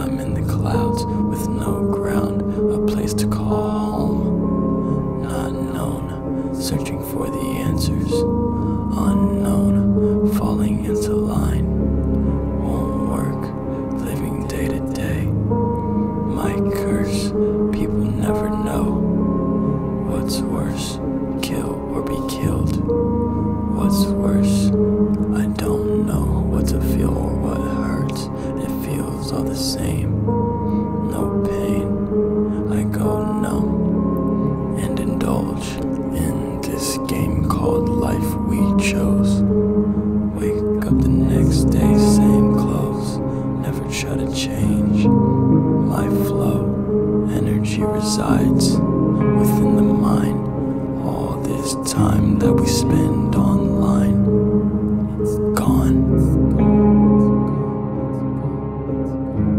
I'm in the clouds with no ground, a place to call home. Not known, searching for the answers. Unknown, falling into line. Won't work, living day to day. My curse, people never know. What's worse, kill or be killed? What's the same. No pain, I go numb and indulge in this game called life we chose. Wake up the next day, same clothes, never try to change. My flow, energy resides within the mind. All this time that we spend online, it's gone. Thank gone.